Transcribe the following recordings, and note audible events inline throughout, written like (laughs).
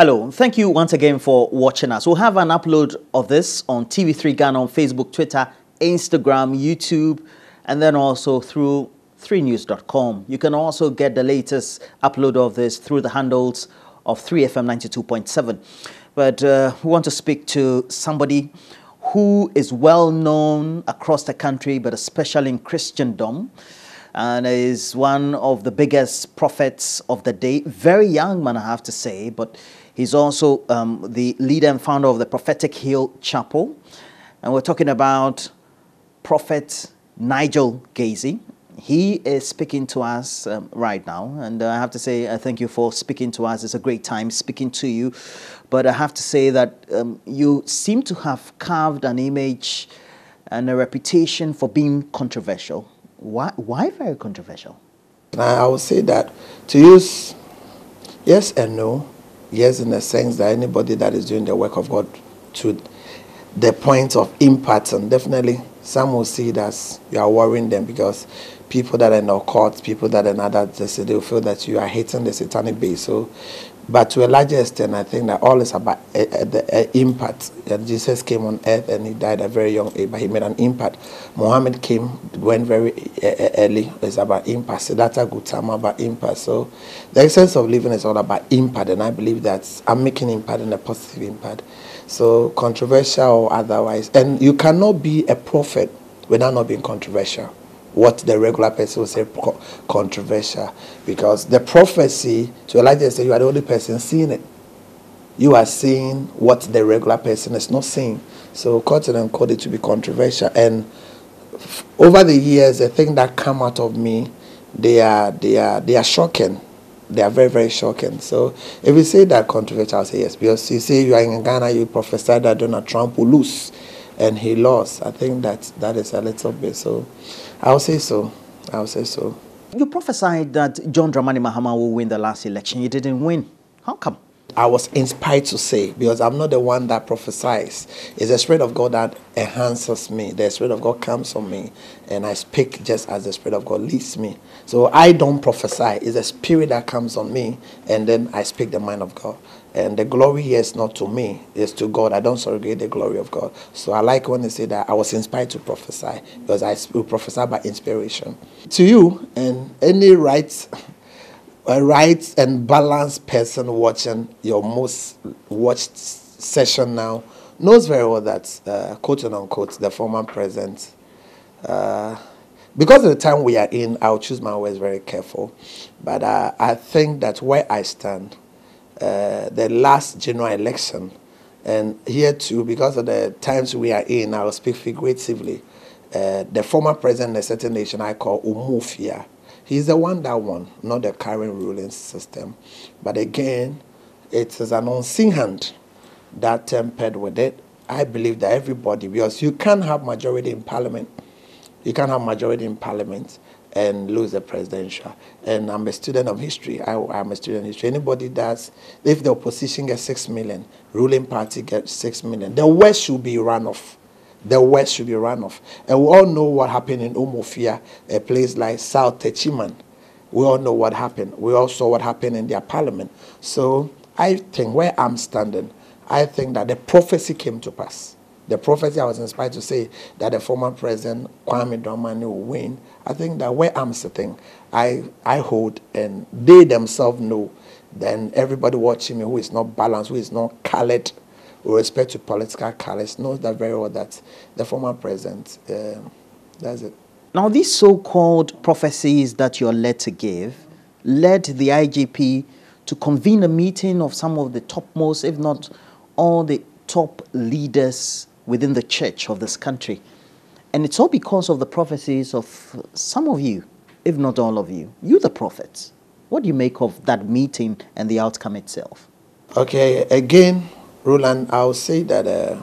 Hello, thank you once again for watching us. We'll have an upload of this on TV3 Ghana on Facebook, Twitter, Instagram, YouTube, and then also through 3news.com. You can also get the latest upload of this through the handles of 3FM 92.7. But uh, we want to speak to somebody who is well known across the country, but especially in Christendom, and is one of the biggest prophets of the day. Very young man, I have to say, but he's also um, the leader and founder of the Prophetic Hill Chapel. And we're talking about Prophet Nigel Gaisie. He is speaking to us um, right now, and I have to say, I thank you for speaking to us. It's a great time speaking to you. But I have to say that um, you seem to have carved an image and a reputation for being controversial. Why, why very controversial? I would say that to use yes and no, yes, in the sense that anybody that is doing the work of God to the point of impact, and definitely some will see it as you are worrying them because people that are in occult, people that are in other, they they will feel that you are hating the satanic base. So, but to a larger extent, I think that all is about uh, uh, the uh, impact. That Jesus came on earth and he died at a very young age, but he made an impact. Muhammad came, went very early. It's about impact. Siddhartha Gautama about impact. So, the essence of living is all about impact, and I believe that I'm making impact and a positive impact. So, controversial or otherwise, and you cannot be a prophet without not being controversial what the regular person would say controversial because the prophecy to Elijah said you are the only person seeing it. You are seeing what the regular person is not seeing. So cotton and code it to be controversial. And over the years, the thing that come out of me, they are they are they are shocking. They are very very shocking. So if you say that controversial, I'll say yes because you say you are in Ghana, you prophesy that Donald Trump will lose, and he lost. I think that that is a little bit so. I'll say so. I'll say so. You prophesied that John Dramani Mahama will win the last election. You didn't win. How come? I was inspired to say because I'm not the one that prophesies. It's the Spirit of God that enhances me. The Spirit of God comes on me, and I speak just as the Spirit of God leads me. So I don't prophesy. It's the Spirit that comes on me, and then I speak the mind of God. And the glory here is not to me, it's to God. I don't surrogate the glory of God. So I like when they say that I was inspired to prophesy because I will prophesy by inspiration. To you and any right, a right and balanced person watching your most watched session now knows very well that, uh, quote and unquote, the former president. Uh, because of the time we are in, I'll choose my words very careful. But uh, I think that where I stand, uh, the last general election. And here too, because of the times we are in, I will speak figuratively. Uh, the former president of a certain nation I call Umuofia, he's the one that won, not the current ruling system. But again, it is an unseen hand that tempered with it. I believe that everybody, because you can't have majority in parliament, you can't have majority in parliament and lose the presidential. And I'm a student of history. I, am a student of history. Anybody that's, if the opposition gets six million, ruling party gets six million, the West should be run off. The West should be run off. And we all know what happened in Umuofia, a place like South Techiman. We all know what happened. We all saw what happened in their parliament. So I think where I'm standing, I think that the prophecy came to pass. The prophecy I was inspired to say that the former president Kwame Dramani will win. I think that where I'm sitting, I I hold, and they themselves know. Then everybody watching me who is not balanced, who is not colored, with respect to political colors, knows that very well that the former president. Uh, that's it. Now, these so-called prophecies that you're led to give led the IGP to convene a meeting of some of the topmost, if not all the top leaders within the church of this country. And it's all because of the prophecies of some of you, if not all of you. You, the prophets. What do you make of that meeting and the outcome itself? Okay, again, Roland, I'll say that uh,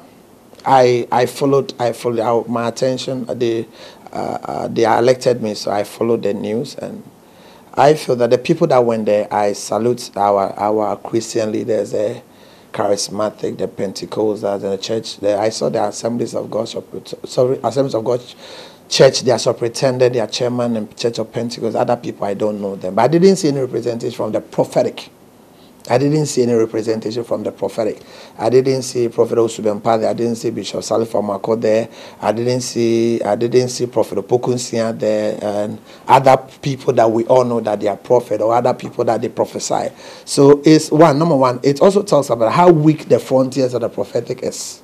I I followed I followed my attention. They uh, uh, they elected me, so I followed the news, and I feel that the people that went there, I salute our our Christian leaders there charismatic, the Pentecostals, the church. The, I saw the Assemblies of God, sorry, Assemblies of God church, their superintendent, their chairman, and Church of Pentecost. Other people, I don't know them. But I didn't see any representation from the prophetic. I didn't see any representation from the prophetic. I didn't see Prophet Owusu Bempah there. I didn't see Bishop Salifu Amoako there. I didn't see I didn't see Prophet Opokunsia there and other people that we all know that they are prophet or other people that they prophesy. So it's one number one. It also talks about how weak the frontiers of the prophetic is.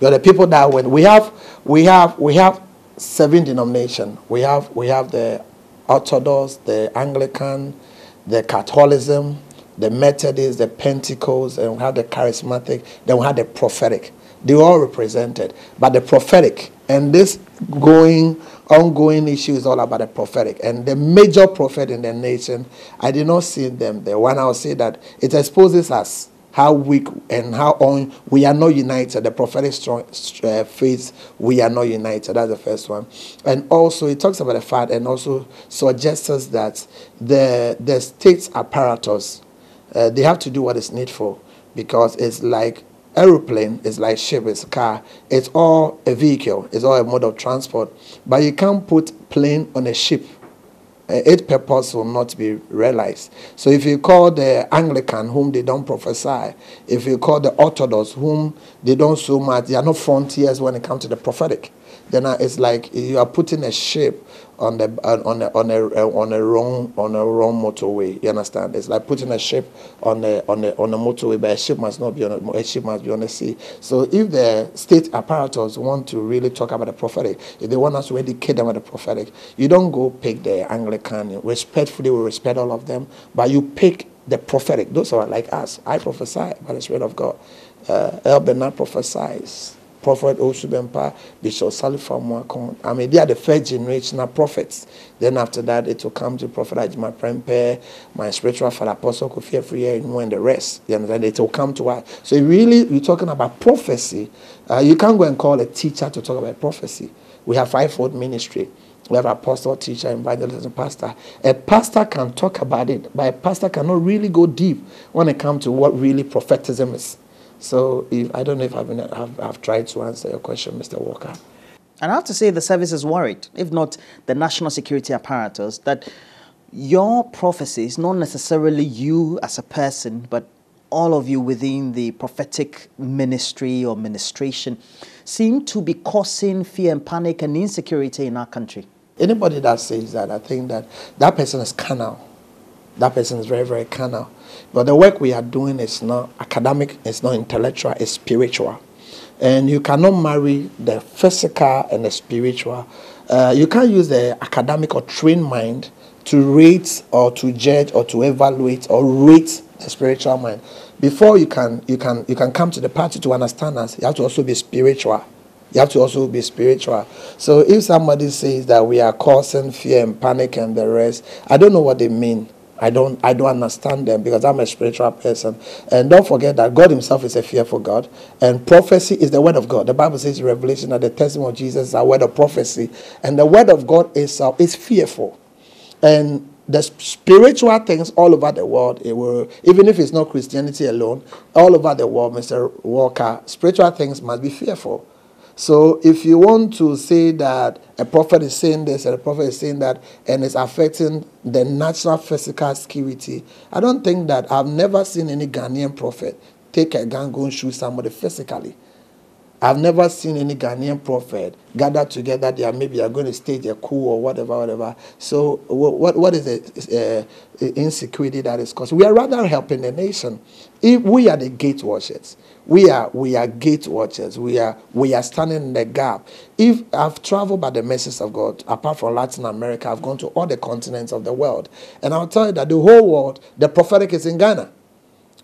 You are the people that when we have we have we have seven denominations. We have we have the Orthodox, the Anglican, the Catholicism, the Methodist, the Pentecost, and we have the charismatic, then we have the prophetic. They all represented. But the prophetic, and this going, ongoing issue is all about the prophetic. And the major prophet in the nation, I did not see them there. One, I'll say that it exposes us how weak and how on we are not united. The prophetic strong uh, faith, we are not united. That's the first one. And also, it talks about the fact and also suggests us that the the state apparatus uh, they have to do what is needful because it's like aeroplane, it's like ship, it's car, it's all a vehicle, it's all a mode of transport. But you can't put plane on a ship. Uh, its purpose will not be realized. So if you call the Anglican, whom they don't prophesy, if you call the Orthodox, whom they don't so much, they are not frontiers when it comes to the prophetic then it's like you are putting a ship on the on a on a on a wrong on a wrong motorway. You understand? It's like putting a ship on a on a on a motorway, but a ship must not be on a, a ship must be on the sea. So if the state apparatus want to really talk about the prophetic, if they want us to educate them about the prophetic, you don't go pick the Anglican. Respectfully, we respect all of them, but you pick the prophetic. Those are like us. I prophesy by the Spirit of God. Uh, El Bernard prophesies. Prophet Owusu Bempah, Bishop Salifu Amoako. I mean, they are the first generational prophets. Then after that, it will come to Prophet Ajima Prempe, my spiritual father, Apostle Kofi Afriye, and the rest. You understand? It will come to us. So really, we're talking about prophecy. Uh, you can't go and call a teacher to talk about prophecy. We have fivefold ministry. We have apostle, teacher, evangelist, and pastor. A pastor can talk about it, but a pastor cannot really go deep when it comes to what really prophetism is. So if, I don't know if I've, been, I've, I've tried to answer your question, Mr. Walker. And I have to say the service is worried, if not the national security apparatus, that your prophecies, not necessarily you as a person, but all of you within the prophetic ministry or ministration, seem to be causing fear and panic and insecurity in our country. Anybody that says that, I think that that person is carnal. That person is very, very carnal. But the work we are doing is not academic, it's not intellectual, it's spiritual. And you cannot marry the physical and the spiritual. Uh, you can't use the academic or trained mind to rate or to judge or to evaluate or rate the spiritual mind. Before you can you can you can come to the party to understand us, you have to also be spiritual. You have to also be spiritual. So if somebody says that we are causing fear and panic and the rest, I don't know what they mean. I don't I don't understand them because I'm a spiritual person. And don't forget that God Himself is a fearful God, and prophecy is the word of God. The Bible says in Revelation that the testimony of Jesus is a word of prophecy, and the word of God itself uh, is fearful. And the spiritual things all over the world, it will, even if it's not Christianity alone, all over the world, Mr. Walker, spiritual things must be fearful. So if you want to say that a prophet is saying this and a prophet is saying that and it's affecting the natural physical security, I don't think that I've never seen any Ghanaian prophet take a gun, go and shoot somebody physically. I've never seen any Ghanaian prophet gather together. They are maybe are going to stage a coup or whatever, whatever. So what what is the uh, insecurity that is caused? We are rather helping the nation. If we are the gate watchers, we are we are gate watchers. We are we are standing in the gap. If I've traveled by the message of God, apart from Latin America, I've gone to all the continents of the world, and I'll tell you that the whole world, the prophetic is in Ghana.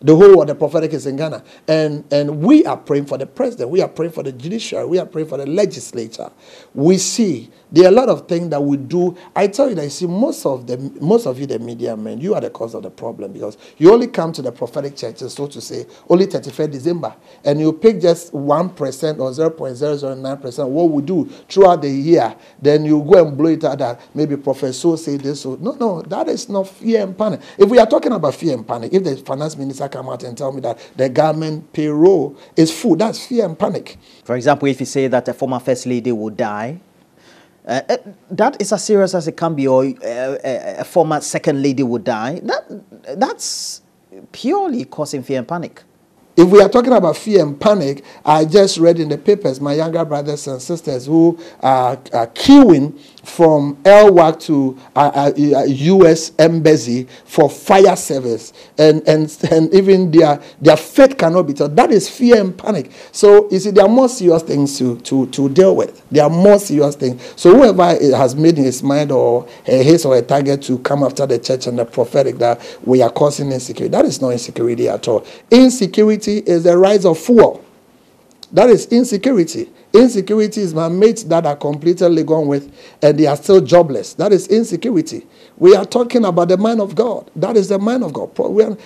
The whole world, the prophetic is in Ghana. And, and we are praying for the president. We are praying for the judiciary. We are praying for the legislature. We see there are a lot of things that we do. I tell you that you see, most of the most of you, the media men, you are the cause of the problem because you only come to the prophetic churches, so to say, only 31st December. And you pick just 1% or 0.009% what we do throughout the year. Then you go and blow it out that maybe Professor say this. So no, no, that is not fear and panic. If we are talking about fear and panic, if the finance minister come out and tell me that the government payroll is full. That's fear and panic. For example, if you say that a former first lady will die, uh, uh, that is as serious as it can be, or uh, a former second lady would die. That that's purely causing fear and panic. If we are talking about fear and panic, I just read in the papers my younger brothers and sisters who are, are queuing from LWAC to uh, uh, U.S. embassy for fire service, and and and even their their faith cannot be told. That is fear and panic. So you see, there are more serious things to to to deal with. There are more serious things. So whoever has made his mind or his or a target to come after the church and the prophetic that we are causing insecurity, that is not insecurity at all. Insecurity is the rise of fuel. That is insecurity. Insecurity is my mates that are completely gone with and they are still jobless. That is insecurity. We are talking about the mind of God. That is the mind of God.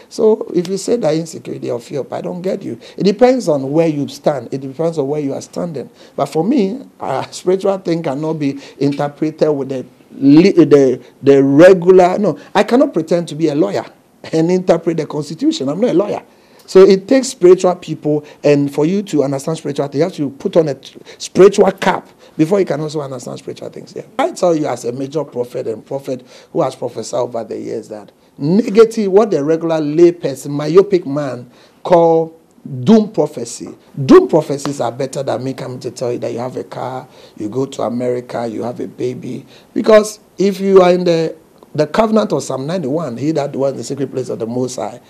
So if you say that insecurity or fear, I don't get you. It depends on where you stand. It depends on where you are standing. But for me, a spiritual thing cannot be interpreted with the, the, the regular. No, I cannot pretend to be a lawyer and interpret the Constitution. I'm not a lawyer. So it takes spiritual people, and for you to understand spiritual things, you have to put on a spiritual cap before you can also understand spiritual things. Yeah. I tell you, as a major prophet and prophet who has prophesied over the years, that negative, what the regular layperson, myopic man, call doom prophecy. Doom prophecies are better than me coming to tell you that you have a car, you go to America, you have a baby. Because if you are in the the covenant of Psalm 91, he that dwells in the secret place of the Most High,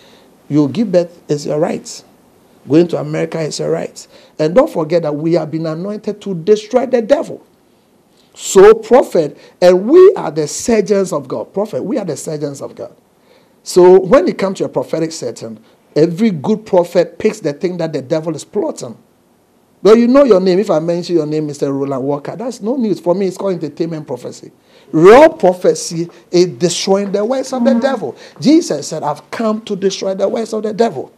you give birth is your right. Going to America is your right. And don't forget that we have been anointed to destroy the devil. So, prophet, and we are the surgeons of God. Prophet, we are the surgeons of God. So, when it comes to a prophetic setting, every good prophet picks the thing that the devil is plotting. Well, you know your name. If I mention your name, Mr. Roland Walker, that's no news. For me, it's called entertainment prophecy. Real prophecy is destroying the works of the mm-hmm. devil. Jesus said, I've come to destroy the works of the devil.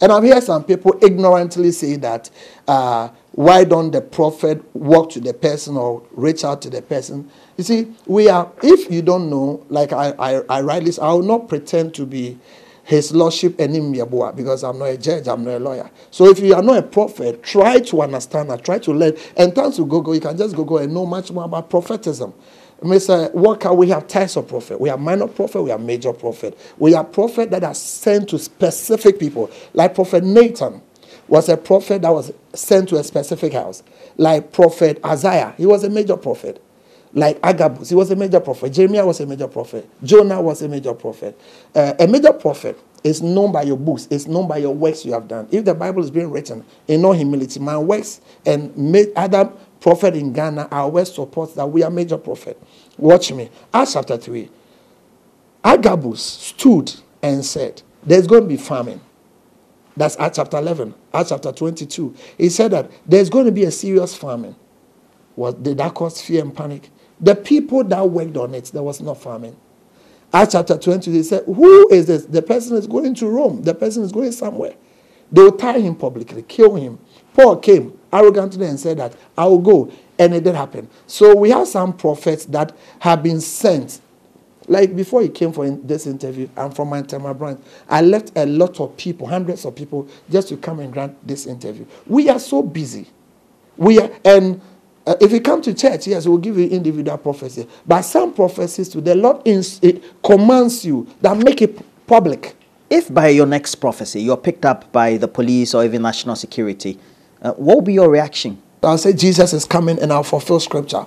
And I've heard some people ignorantly say that uh, why don't the prophet walk to the person or reach out to the person? You see, we are, if you don't know, like I, I, I write this, I will not pretend to be his lordship Anin-Yeboah because I'm not a judge, I'm not a lawyer. So if you are not a prophet, try to understand and try to learn. And thanks to Google, you can just Google and know much more about prophetism. Mr. Walker, we have types of prophet. We have minor prophet, we have major prophet. We have prophet that are sent to specific people. Like Prophet Nathan was a prophet that was sent to a specific house. Like Prophet Isaiah, he was a major prophet like Agabus, he was a major prophet. Jeremiah was a major prophet. Jonah was a major prophet. Uh, a major prophet is known by your books, it's known by your works you have done. If the Bible is being written in all humility, my works and made other prophet in Ghana, our works support that we are major prophet. Watch me. Acts chapter 3. Agabus stood and said, There's going to be famine. That's Acts chapter 11. Acts chapter 22. He said that there's going to be a serious famine. What did that cause fear and panic? The people that worked on it, there was no famine. Acts chapter 20, they said, Who is this? The person is going to Rome. The person is going somewhere. They will tie him publicly, kill him. Paul came arrogantly and said that, I will go. And it did happen. So we have some prophets that have been sent. Like before he came for this interview, I'm from my time brand. I left a lot of people, hundreds of people, just to come and grant this interview. We are so busy. We are, and uh, if you come to church, yes, we'll give you individual prophecy. But some prophecies to the Lord ins- commands you that make it public. If by your next prophecy you're picked up by the police or even national security, uh, what will be your reaction? I'll say Jesus is coming and I'll fulfill scripture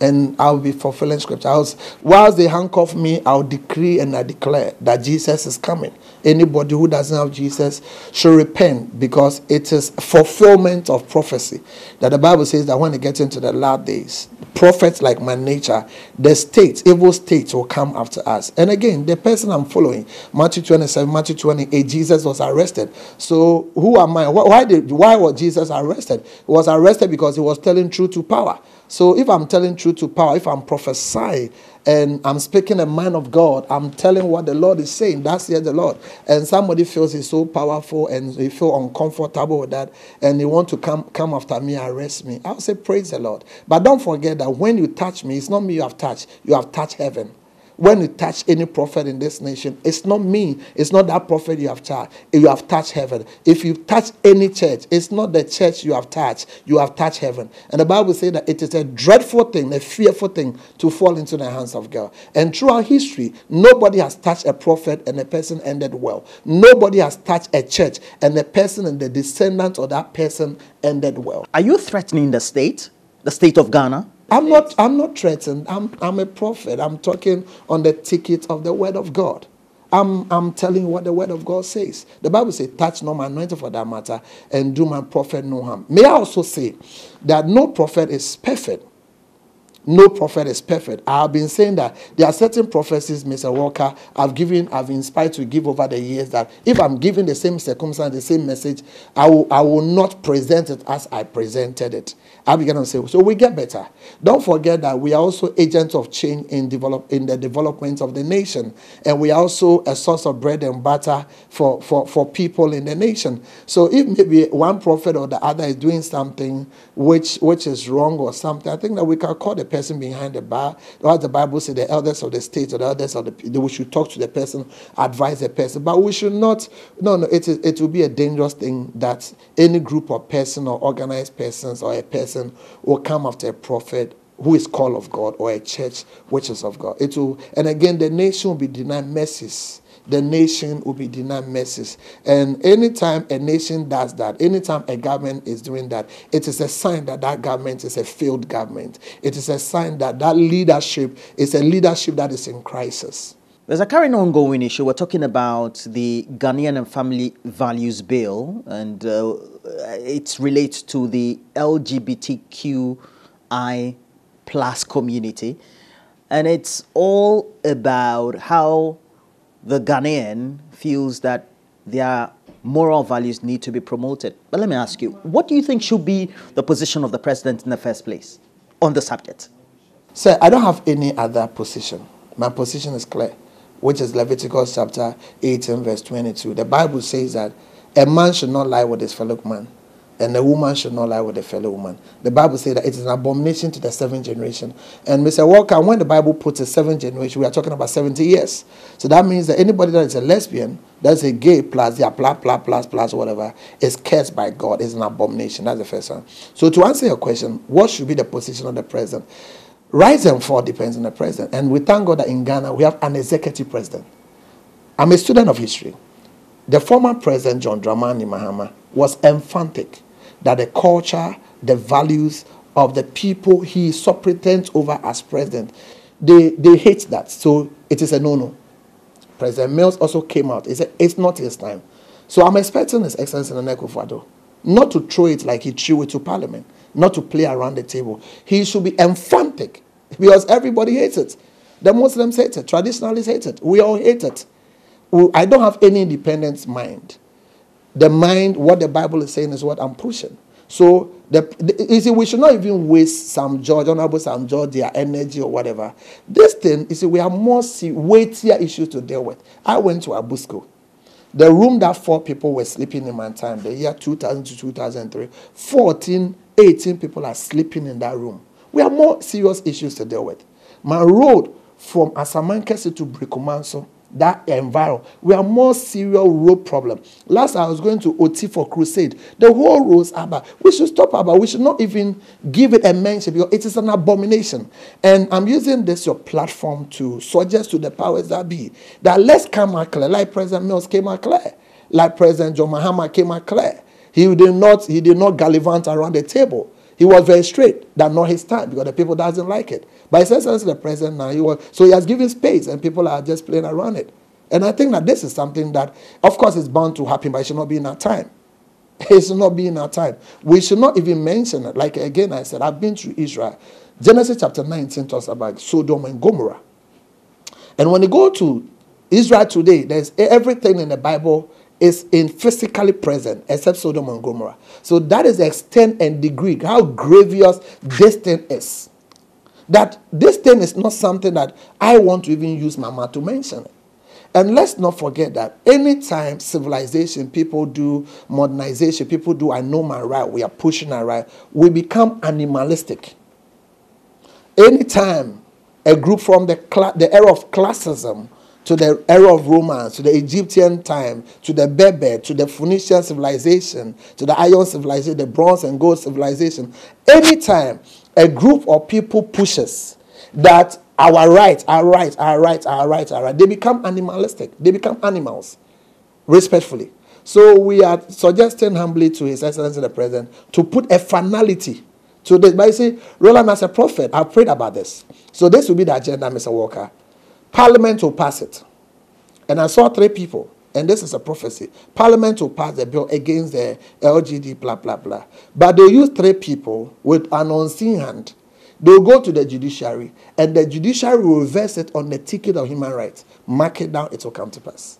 and I'll be fulfilling scripture. Was, whilst they handcuff me, I'll decree and I declare that Jesus is coming. Anybody who doesn't have Jesus should repent because it is fulfillment of prophecy. That the Bible says that when it gets into the last days, prophets like my nature, the state, evil states will come after us. And again, the person I'm following, Matthew 27, Matthew 28, Jesus was arrested. So who am I? Why did why was Jesus arrested? He was arrested because he was telling truth to power. So if I'm telling truth to power, if I'm prophesying and I'm speaking a man of God, I'm telling what the Lord is saying. That's here the Lord. And somebody feels he's so powerful and they feel uncomfortable with that and they want to come come after me, arrest me. I'll say praise the Lord. But don't forget that when you touch me, it's not me you have touched. You have touched heaven. When you touch any prophet in this nation, it's not me, it's not that prophet you have touched. You have touched heaven. If you touch any church, it's not the church you have touched, you have touched heaven. And the Bible says that it is a dreadful thing, a fearful thing to fall into the hands of God. And throughout history, nobody has touched a prophet and the person ended well. Nobody has touched a church and the person and the descendants of that person ended well. Are you threatening the state, the state of Ghana? I'm not, I'm not threatened. I'm, I'm a prophet. I'm talking on the ticket of the word of God. I'm, I'm telling you what the word of God says. The Bible says, touch no man anointed for that matter, and do my prophet no harm. May I also say that no prophet is perfect. No prophet is perfect. I have been saying that there are certain prophecies, Mr. Walker, I've given, I've inspired to give over the years that if I'm giving the same circumstance, the same message, I will, I will not present it as I presented it. I began to say, so we get better. Don't forget that we are also agents of change in develop in the development of the nation, and we are also a source of bread and butter for, for, for people in the nation. So if maybe one prophet or the other is doing something which which is wrong or something, I think that we can call the person behind the bar. As the Bible says, the elders of the state or the elders of the we should talk to the person, advise the person. But we should not, no, no, it, is, it will be a dangerous thing that any group of person or organized persons or a person will come after a prophet who is called of God or a church which is of God. It will, and again, the nation will be denied mercies the nation will be denied mercies. And anytime a nation does that, anytime a government is doing that, it is a sign that that government is a failed government. It is a sign that that leadership is a leadership that is in crisis. There's a current ongoing issue. We're talking about the Ghanaian and Family Values Bill, and uh, it relates to the LGBTQI plus community. And it's all about how the Ghanaian feels that their moral values need to be promoted. But let me ask you, what do you think should be the position of the president in the first place on the subject? Sir, I don't have any other position. My position is clear, which is Leviticus chapter 18, verse 22. The Bible says that a man should not lie with his fellow man and a woman should not lie with a fellow woman. The Bible says that it is an abomination to the seventh generation. And Mr. Walker, when the Bible puts a seventh generation, we are talking about 70 years. So that means that anybody that is a lesbian, that's a gay plus, yeah, plus, plus, plus, plus, whatever, is cursed by God, It's an abomination. That's the first one. So to answer your question, what should be the position of the president? Rise and fall depends on the president. And we thank God that in Ghana we have an executive president. I'm a student of history. The former president, John Dramani Mahama, was emphatic that the culture, the values of the people he superintends over as president, they, they hate that. So it is a no-no. President Mills also came out. He said, it's not his time. So I'm expecting His Excellency Nana Akufo-Addo not to throw it like he threw it to Parliament, not to play around the table. He should be emphatic because everybody hates it. The Muslims hate it. Traditionalists hate it. We all hate it. I don't have any independent mind the mind, what the Bible is saying is what I'm pushing. So the, the, you see, we should not even waste some George, Honorable Sam George, their energy or whatever. This thing, you see, we have more weightier issues to deal with. I went to Abusco. The room that four people were sleeping in my time, the year 2000 to 2003, 14, 18 people are sleeping in that room. We have more serious issues to deal with. My road from Asamankese to Brikumanso that environment. We are more serious road problem. Last I was going to OT for crusade. The whole roads about. We should stop about. We should not even give it a mention because it is an abomination. And I'm using this your platform to suggest to the powers that be that let's come out clear. Like President Mills came out clear. Like President John Mahama came out clear. He did not he did not gallivant around the table. He was very straight. That not his time because the people doesn't like it. But his excellency the president now, he was, so he has given space and people are just playing around it. And I think that this is something that, of course, is bound to happen, but it should not be in our time. (laughs) It should not be in our time. We should not even mention it. Like again, I said, I've been to Israel. Genesis chapter 19 talks about Sodom and Gomorrah. And when you go to Israel today, there's everything in the Bible is in physically present except Sodom and Gomorrah. So that is the extent and degree, how grievous this thing is. That this thing is not something that I want to even use my mouth to mention it. And let's not forget that anytime civilization, people do modernization, people do I know my right, we are pushing our right, we become animalistic. Anytime a group from the, the era of classism to the era of romance, to the Egyptian time, to the Berber, to the Phoenician civilization, to the Iron civilization, the Bronze and Gold civilization. Anytime a group of people pushes that our rights, our rights, our rights, our rights, our rights, they become animalistic. They become animals, respectfully. So we are suggesting humbly to His Excellency the President to put a finality to this. But you see, Roland, as a prophet, I've prayed about this. So this will be the agenda, Mr. Walker. Parliament will pass it. And I saw three people, and this is a prophecy. Parliament will pass the bill against the LGD, blah, blah, blah. But they'll use three people with an unseen hand. They'll go to the judiciary, and the judiciary will reverse it on the ticket of human rights. Mark it down, it will come to pass.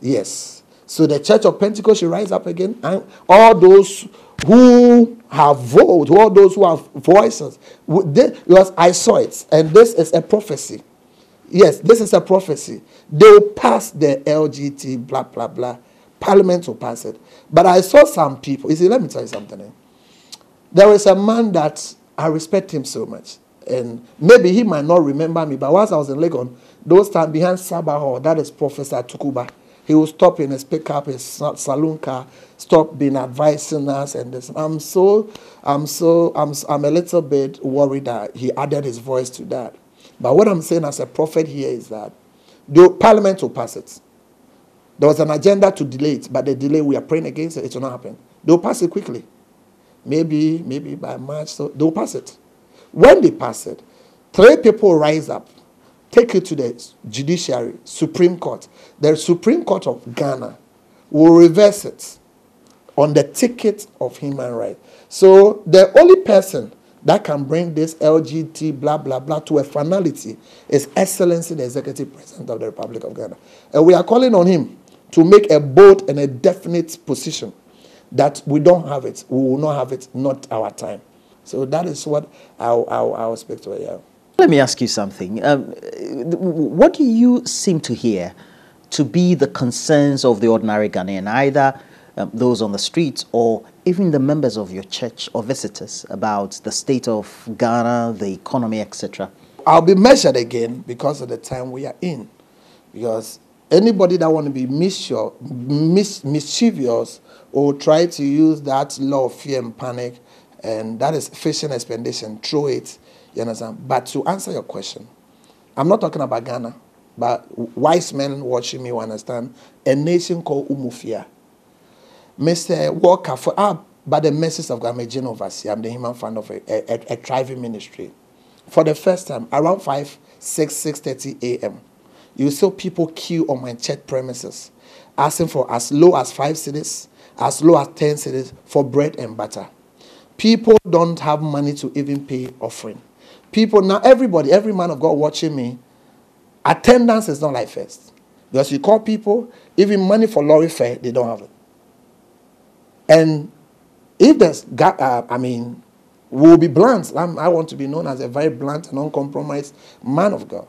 Yes. So the church of Pentecost should rise up again, and all those who have votes, all those who have voices. because I saw it, and this is a prophecy. Yes, this is a prophecy. They will pass the LGT, blah, blah, blah. Parliament will pass it. But I saw some people. You see, let me tell you something. Eh? There is a man that I respect him so much. And maybe he might not remember me, but once I was in Legon, those time behind Sarbah Hall, that is Professor Tukuba. He will stop in his pickup, his saloon car, stop being advising us and this. I'm so, I'm so, I'm, I'm a little bit worried that he added his voice to that. But what I'm saying as a prophet here is that the parliament will pass it. There was an agenda to delay it, but the delay we are praying against it, it will not happen. They'll pass it quickly. Maybe, maybe by March, so they'll pass it. When they pass it, three people rise up take it to the judiciary, Supreme Court. The Supreme Court of Ghana will reverse it on the ticket of human rights. So the only person that can bring this LGT blah blah blah to a finality is Excellency the Executive President of the Republic of Ghana. And we are calling on him to make a bold and a definite position that we don't have it, we will not have it, not our time. So that is what I'll, I'll, speak to. Yeah. Let me ask you something. Um, what do you seem to hear to be the concerns of the ordinary Ghanaian, either um, those on the streets or even the members of your church or visitors about the state of Ghana, the economy, etc.? I'll be measured again because of the time we are in. Because anybody that want to be mischievous, mis- mischievous or try to use that law of fear and panic, and that is fishing expedition, throw it you understand? But to answer your question, I'm not talking about Ghana, but wise men watching me will understand a nation called Umuofia. Mr. Walker, for ah, by the message of God, I'm a general. I'm the human fund of a, a, a, thriving ministry. For the first time, around 5, 6, 6.30 a.m., you saw people queue on my church premises, asking for as low as 5 cedis, as low as 10 cedis for bread and butter. People don't have money to even pay offering. People now, everybody, every man of God watching me, attendance is not like first. Because you call people, even money for lorry fare, they don't have it. And if there's, uh, I mean, we'll be blunt. I'm, i want to be known as a very blunt and uncompromised man of God.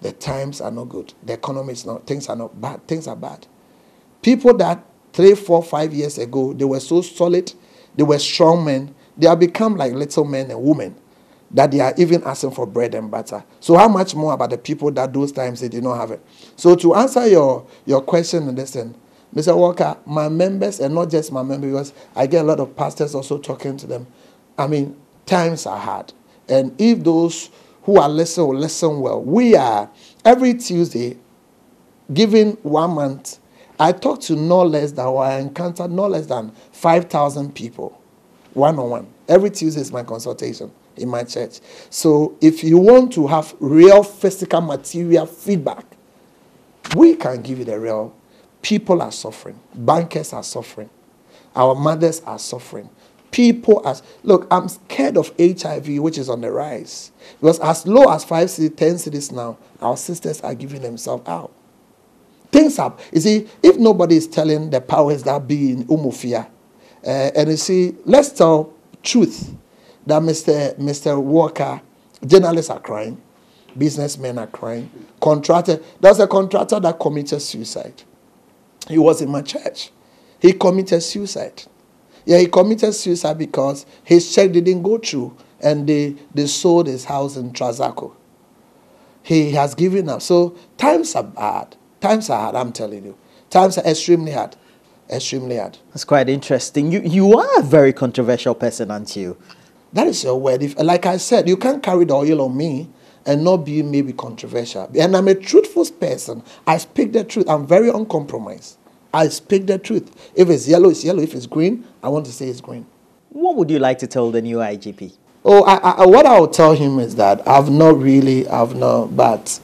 The times are not good. The economy is not, things are not bad. Things are bad. People that three, four, five years ago, they were so solid, they were strong men, they have become like little men and women that they are even asking for bread and butter. So how much more about the people that those times they did not have it? So to answer your, your question, listen, Mr. Walker, my members, and not just my members, because I get a lot of pastors also talking to them. I mean, times are hard. And if those who are listening will listen well, we are every Tuesday giving one month. I talk to no less than, or I encounter no less than 5,000 people one on one. Every Tuesday is my consultation in my church. So if you want to have real physical material feedback, we can give you the real. People are suffering. Bankers are suffering. Our mothers are suffering. People are look. I'm scared of HIV, which is on the rise, because as low as five cedis, ten cedis now, our sisters are giving themselves out. Things up. You see, if nobody is telling the powers that be in Umuofia, uh, and you see, let's tell truth that Mr. Mr. Walker, journalists are crying, businessmen are crying, contractor, there's a contractor that committed suicide. He was in my church. He committed suicide. Yeah, he committed suicide because his check didn't go through and they, they sold his house in Trasacco. He has given up. So times are bad. Times are hard, I'm telling you. Times are extremely hard. Extremely hard. That's quite interesting. You, you are a very controversial person, aren't you? That is your word. If, like I said, you can't carry the oil on me and not be maybe controversial. And I'm a truthful person. I speak the truth. I'm very uncompromised. I speak the truth. If it's yellow, it's yellow. If it's green, I want to say it's green. What would you like to tell the new IGP? Oh, I, I, what I'll tell him is that I've not really, I've not, but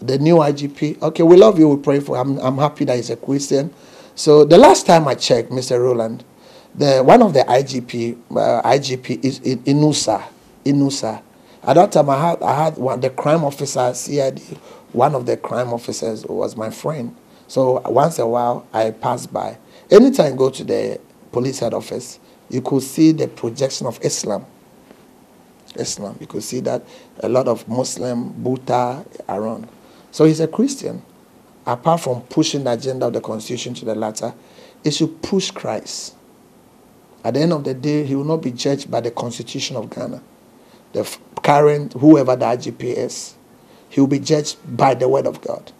the new IGP, okay, we love you, we pray for. I'm, I'm happy that he's a Christian. So the last time I checked, Mr. Roland, the one of the IGP, uh, IGP is in Inusa, Inusa. At that time, I had, I had one, the crime officer, CID, one of the crime officers was my friend. So once in a while, I pass by. Anytime I go to the police head office, you could see the projection of Islam. Islam. You could see that a lot of Muslim Buddha around. So he's a Christian. Apart from pushing the agenda of the constitution to the latter, he should push Christ. At the end of the day, he will not be judged by the constitution of Ghana. The current, whoever the IGP is, he will be judged by the word of God.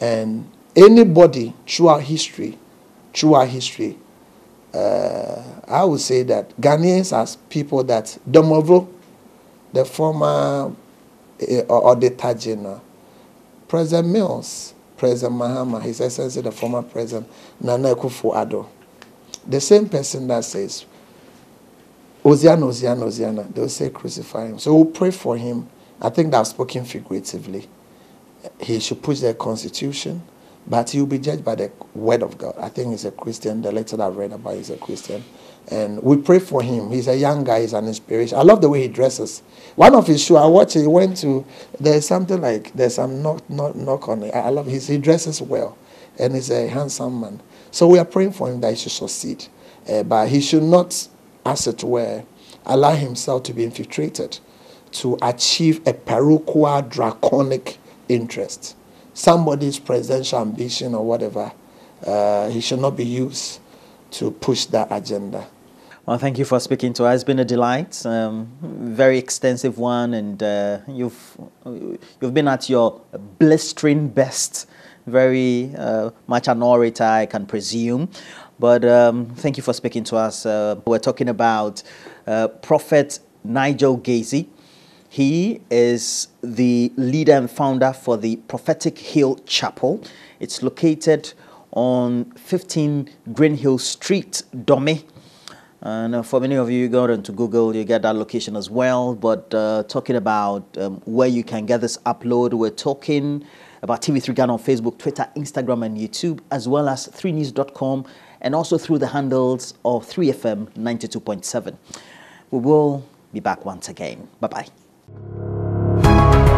And anybody throughout history, throughout history, uh, I would say that Ghanaians as people that Domelevo, the former uh, auditor general, President Mills, President Mahama, His Excellency, the former President Nana Akufo-Addo, the same person that says, Oziana, Oziana, Oziana, they'll say crucify him. So we'll pray for him. I think I've spoken figuratively. He should push the constitution but he'll be judged by the word of God. I think he's a Christian. The letter I've read about is a Christian. And we pray for him. He's a young guy, he's an inspiration. I love the way he dresses. One of his shoes, I watched it, he went to, there's something like, there's some knock, knock, knock on it. I love his, he dresses well. And he's a handsome man. So we are praying for him that he should succeed. Uh, but he should not, as it were, allow himself to be infiltrated to achieve a parochial draconic interest somebody's presidential ambition or whatever, uh, he should not be used to push that agenda. Well, thank you for speaking to us. It's been a delight, um, very extensive one, and uh, you've you've been at your blistering best. Very uh, much an orator, I can presume. But um, thank you for speaking to us. Uh, we're talking about uh, Prophet Nigel Gaisie, he is the leader and founder for the Prophetic Hill Chapel. It's located on 15 Green Hill Street, Dome. And uh, for many of you, you go into Google, you get that location as well. But uh, talking about um, where you can get this upload, we're talking about TV3 Ghana on Facebook, Twitter, Instagram, and YouTube, as well as 3news.com, and also through the handles of 3FM 92.7. We will be back once again. Bye bye.